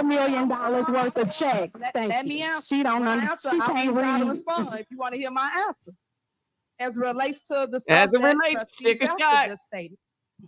four million dollars worth of checks. Let, Thank let you. me answer. She don't my understand. answer. She I'll can't proud to read. respond if you want to hear my answer. As it relates to the As it relates, Trustee take a shot. stated.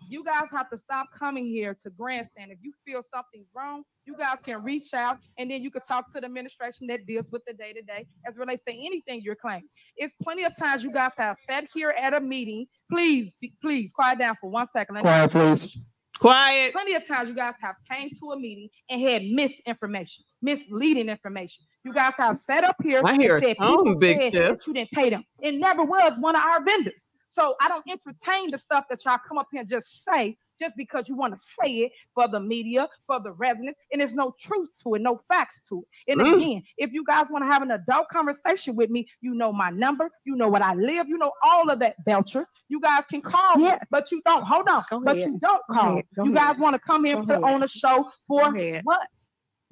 You guys have to stop coming here to grandstand. If you feel something's wrong, you guys can reach out and then you can talk to the administration that deals with the day to day as it relates to anything you're claiming. It's plenty of times you guys have sat here at a meeting. Please, please quiet down for one second. Let me- Quiet, please. Quiet. Plenty of times you guys have came to a meeting and had misinformation, misleading information. You guys have sat up here I hear a said people Big said Tiff. that you didn't pay them. It never was one of our vendors. So I don't entertain the stuff that y'all come up here and just say just because you want to say it for the media, for the residents, and there's no truth to it, no facts to it. And Mm. again, if you guys want to have an adult conversation with me, you know my number, you know what I live, you know all of that, Belcher. You guys can call me, but you don't. Hold on, Go but ahead. you don't Go call. ahead. Go you ahead. guys want to come here and Go put ahead. on a show for what?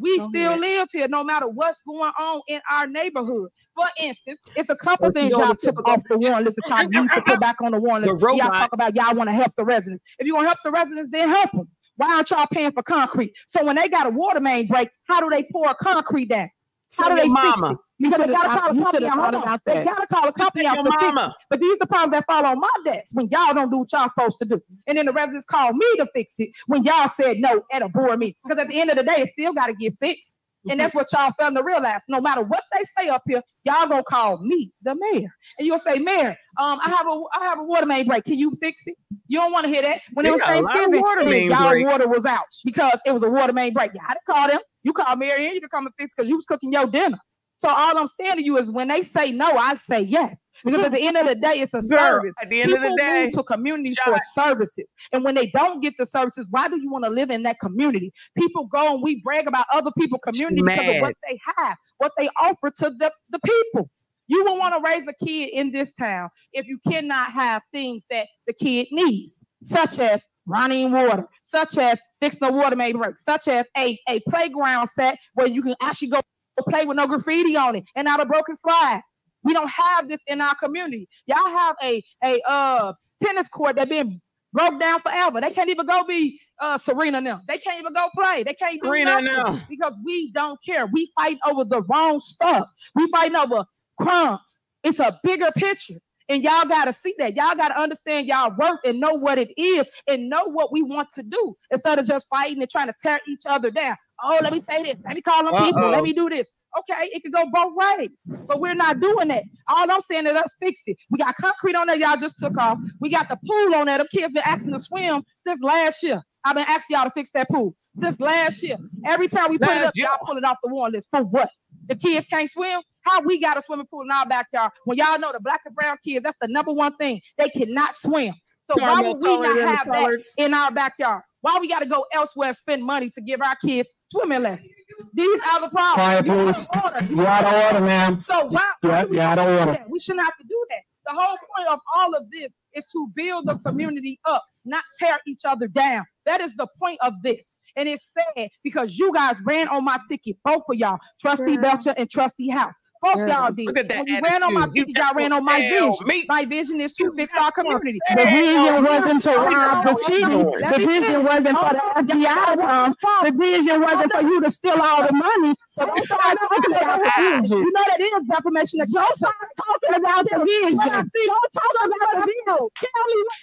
We Go still ahead. live here no matter what's going on in our neighborhood. For instance, it's a couple things y'all took off the warrant list that y'all need to put back on the warrant The. Y'all talk about y'all want to help the residents. If you want to help the residents, then help them. Why aren't y'all paying for concrete? So when they got a water main break, how do they pour concrete down? So How do they your fix it? Because they should've gotta call a you company out. thought Hold on. They gotta call a company out to fix it. But these the problems that fall on my desk when y'all don't do what y'all supposed to do. And then the residents call me to fix it when y'all said no at a board meeting. Because at the end of the day, it still got to get fixed. And that's what y'all failing to realize. No matter what they say up here, y'all gonna call me, the mayor. And you'll say, Mayor, um, I have a I have a water main break. Can you fix it? You don't want to hear that. When They it was got Thanksgiving, water y'all break. water was out because it was a water main break. Y'all had to call them. You call Mary Ann, you can come and fix because you was cooking your dinner. So all I'm saying to you is when they say no, I say yes. Because at the end of the day, it's a Girl, service. at the end of the People day, move to communities shut for services. And when they don't get the services, why do you want to live in that community? People go and we brag about other people's community because of what they have, what they offer to the, the people. You won't want to raise a kid in this town if you cannot have things that the kid needs, such as running water, such as fixing a water main break, such as a, a playground set where you can actually go play with no graffiti on it and not a broken slide. We don't have this in our community. Y'all have a a uh tennis court that been broke down forever. They can't even go be uh Serena now. They can't even go play. They can't do Serena nothing now. because we don't care. We fight over the wrong stuff. We fighting over crumbs. It's a bigger picture. And y'all gotta see that. Y'all gotta understand y'all worth and know what it is and know what we want to do instead of just fighting and trying to tear each other down. Oh, let me say this. Let me call them people. Uh-oh. Let me do this. Okay, it could go both ways, but we're not doing that. All I'm saying is let's fix it. We got concrete on there, y'all just took off. We got the pool on there. The kids been asking to swim since last year. I've been asking y'all to fix that pool since last year. Every time we put it Last up, y'all year. pull it off the warrant list. For what? The kids can't swim. How we got a swimming pool in our backyard when y'all know the black and brown kids? That's the number one thing. They cannot swim. So why would we not have that in our backyard? Why we got to go elsewhere and spend money to give our kids swimming lessons? These are the problems. Quiet, You out of please. order. You You out of order, ma'am. so why, You why out- do we you out of order. that? We shouldn't have to do that. The whole point of all of this is to build the community up, not tear each other down. That is the point of this. And it's sad because you guys ran on my ticket, both of y'all, Trustee Girl. Belcher and Trustee House. Both y'all did. Look at that you ran on my attitude. You ticket, y'all ran on my vision. me. My vision is to fix our community. The vision wasn't to rob the hold city. The vision wasn't for the on. FBI to come. The vision wasn't for you to steal all the money. So don't start talking about the vision. You know that is defamation of Don't character. start talking about the vision. What I see, Don't talk about the vision. Tell me what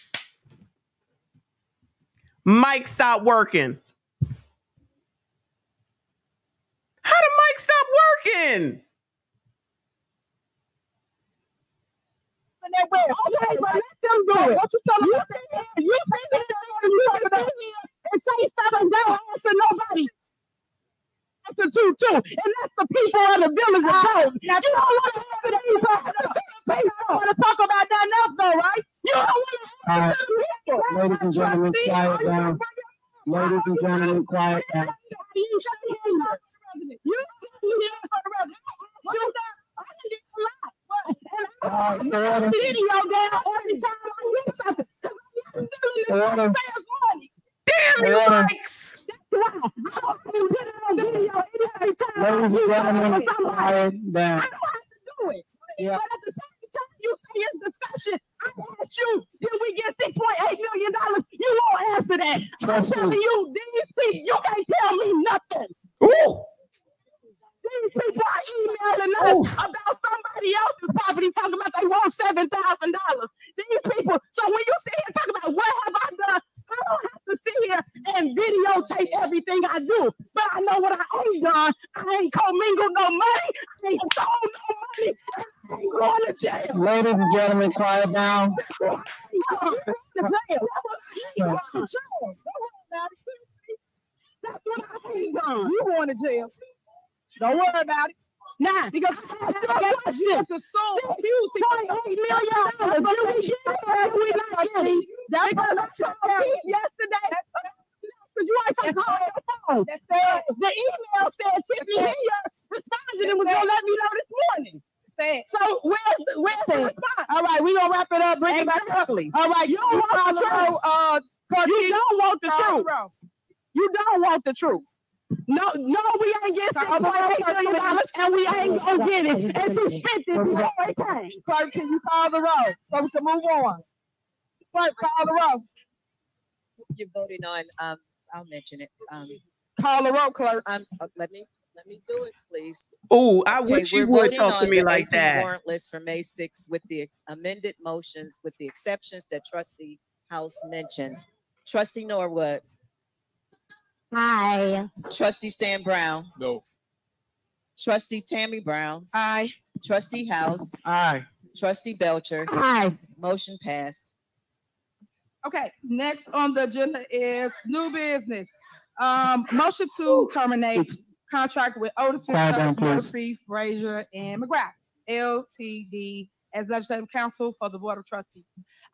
Mike stopped working. How did Mike stop working? In that way. Okay, but let them do it. What you tell them? You sit here, you sit here, you sit here and say stuff and don't answer nobody. Answer two, two, and that's the people of the village of ah, Rome. Now you don't want to answer the people. You don't want to talk about nothing else, though, right? You don't want to All right. answer the people. Ladies and gentlemen, quiet down. gonna bring it up? Ladies and gentlemen, quiet down. You shut your mouth, President. You you here for the president. You not. I didn't get a lot. All right, order. video down every time I hear something. 'Cause I'm not doing this Order. Damn you, Order. Mikes. That's why I don't even put it on video every time. Ladies and hear gentlemen, quiet down. I don't have to do it. Yeah. But at the same time, you say it's discussion. I asked you, did we get six point eight million dollars? You won't answer that. I'm Trustee. telling you, these people, you can't tell me nothing. Ooh. These people are emailing us about somebody else's property, talking about they want seven thousand dollars. These people. So when you sit here talking about what have I done, I don't have to sit here and videotape everything I do. But I know what I ain't done. I ain't commingled no money. I ain't stole no money. I ain't going to jail. Ladies and gentlemen, quiet down. That's I ain't going to jail. I ain't going to jail. That's what I ain't done. You going to jail. Don't worry about it. Nah, because got you. Just assume huge people. Eight million dollars. Do we share? Do we not get it? That's what I told you yesterday. You ain't supposed to call your phone. That's. The email said Tiffany here responded and was gonna let me know this morning. Sad. So where's the where's the response? All right, we gonna wrap it up. Bring it back up. All right, you don't want the truth. Uh, You don't want the truth. You don't want the truth. No, no, we ain't getting six point eight million dollars, and we ain't gonna get it. And she spent it before it came. Clerk, can you call the roll so we can move on? Clerk, call the roll. you're voting on, um, I'll mention it. Um, Call the roll, clerk. um, uh, let me, let me do it, please. Oh, I Okay, wish you would talk to on me the like AP that. Warrant list for May sixth with the amended motions with the exceptions that trustee House mentioned. Trustee Norwood, Hi. trustee Stan Brown, No. trustee Tammy Brown, Aye. trustee House, Aye. trustee Belcher, Hi. motion passed. Okay, next on the agenda is new business. Um, motion to terminate contract with Odelson, Quiet down, please. Murphy, Frazier, and McGrath, LTD, as legislative counsel for the Board of Trustees.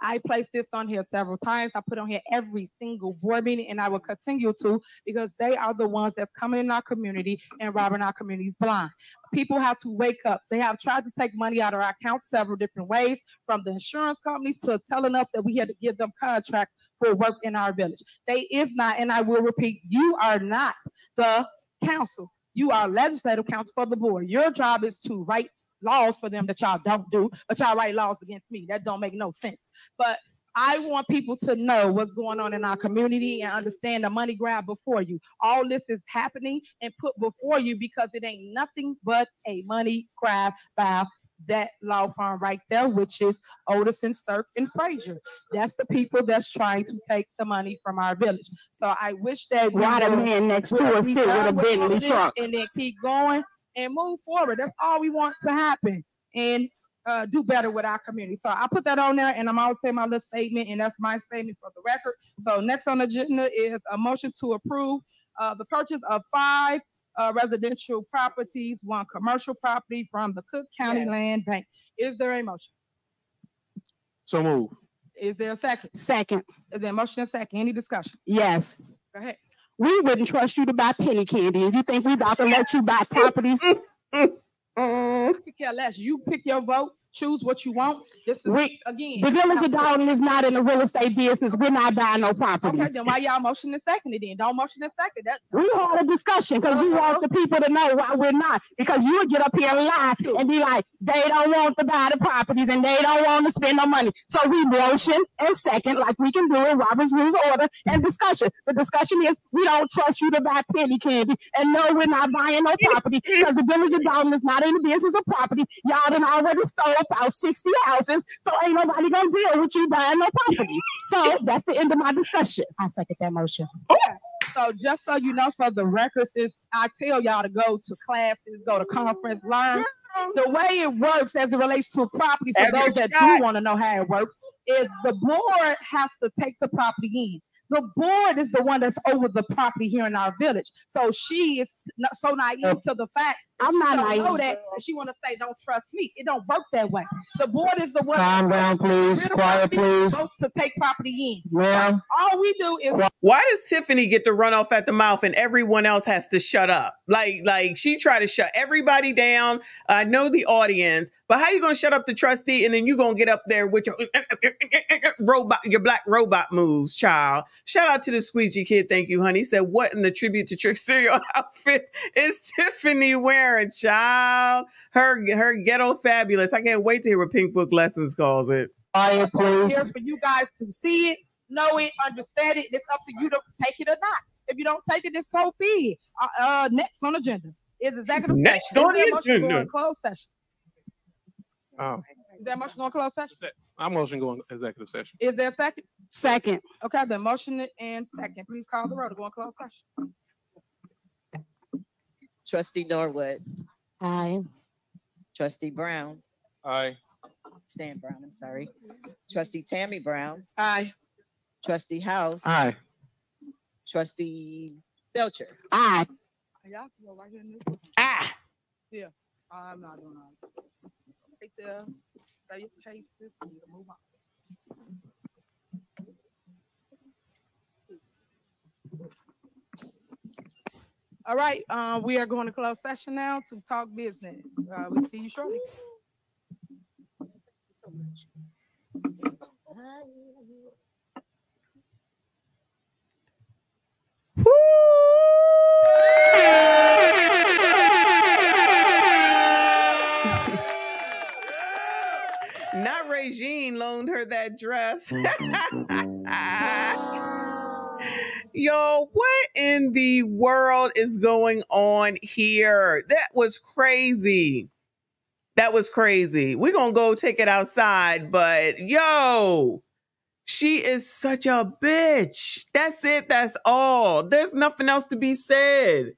I placed this on here several times. I put on here every single board meeting, and I will continue to because they are the ones that's coming in our community and robbing our communities blind. People have to wake up. They have tried to take money out of our accounts several different ways, from the insurance companies to telling us that we had to give them contract for work in our village. They is not, and I will repeat, you are not the council. You are legislative council for the board. Your job is to write laws for them that y'all don't do, but y'all write laws against me. That don't make no sense. But I want people to know what's going on in our community and understand the money grab before you. All this is happening and put before you because it ain't nothing but a money grab by that law firm right there, which is Odelson and and Frazier. That's the people that's trying to take the money from our village. So I wish that Why the man next to us still with a Bentley truck? And then keep going and move forward. That's all we want to happen and uh, do better with our community. So I put that on there and I'm always saying my little statement and that's my statement for the record. So next on the agenda is a motion to approve uh, the purchase of five uh, residential properties, one commercial property from the Cook County Yes. Land Bank. Is there a motion? So move. Is there a second? Second, Is there a motion and a second? Any discussion? yes. Go ahead. We wouldn't trust you to buy penny candy. If you think we about to let you buy properties, Mm, Could care less. You pick your vote, choose what you want. This is we, again. the village of Dolton is not in the real estate business. We're not buying no Okay, then why y'all motion and second it then? Don't motion and second that. We had a discussion because we want the people to know why we're not. Because you would get up here and lie and be like, they don't want to buy the properties and they don't want to spend no money. So we motion and second, like we can do in Robert's Rules Order and discussion. The discussion is we don't trust you to buy penny candy. And no, we're not buying no property because the village of Dolton is not in the business of property. Y'all done already stole about 60 houses. So ain't nobody gonna deal with you buying no property. So that's the end of my discussion. I second that motion. Oh. So just so you know, for the records, is I tell y'all to go to classes, go to conference, learn. The way it works as it relates to property, for Every those that do want to know how it works, is the board has to take the property in. The board is the one that's over the property here in our village. So she is not so naive oh. to the fact I'm not don't know naive. that she want to say don't trust me. It don't work that way. The board is the one Calm down, please. Quiet, please. votes to take property in. Ma'am, All we do is Why does Tiffany get to run off at the mouth and everyone else has to shut up? Like, like she try to shut everybody down. I know the audience, but how you gonna shut up the trustee and then you gonna get up there with your robot, your black robot moves, child? Shout out to the squeegee kid. Thank you, honey. He said, "What in the tribute to Trix Cereal outfit is Tiffany wearing, child? Her her ghetto fabulous. I can't wait to hear what Pink Book Lessons calls it." quiet, please. here for you guys to see it, know it, understand it. It's up to you to take it or not. If you don't take it, it's so be. Uh, uh, next on agenda is executive Next session. on the a motion to go agenda. Closed session. Oh, Is there a motion going closed session? I motion going executive session. Is there a second? Second. Okay, the motion and second. Please call the roll to go in closed session. Trustee Norwood, Aye. trustee Brown, Aye. Stan Brown, I'm sorry. Trustee Tammy Brown, Aye. trustee House, Aye. trustee Belcher. Aye. Y'all can go right here in this. Ah. I'm not doing that. Right there. Your and we'll move on. All right, uh, we are going to close session now to talk business. Uh, we'll see you shortly. Not That dress. Mm, mm, mm, yo, what in the world is going on here? That was crazy. That was crazy. We're going to go take it outside, but yo, she is such a bitch. That's it. That's all. There's nothing else to be said.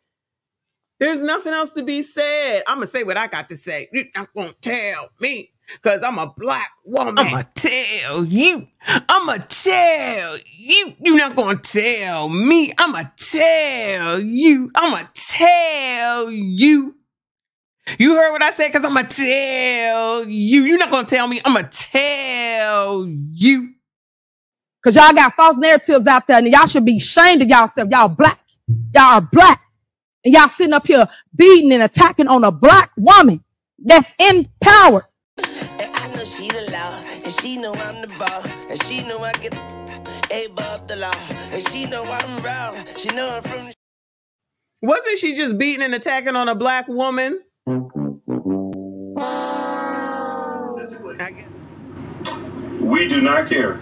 There's nothing else to be said. I'm going to say what I got to say. You're not going to tell me because I'm a black woman. I'm going to tell you. I'm going to tell you. You're not going to tell me. I'm going to tell you. I'm going to tell you. You heard what I said? Because I'm going to tell you. You're not going to tell me. I'm going to tell you. Cause y'all got false narratives out there and y'all should be ashamed of y'allself. Y'all black. Y'all are black. And y'all sitting up here beating and attacking on a black woman that's in power. And I know she the law, and she know I'm the ball, and she know I get above the law, and she know I'm wrong. She know I'm from the Wasn't she just beating and attacking on a black woman? We do not care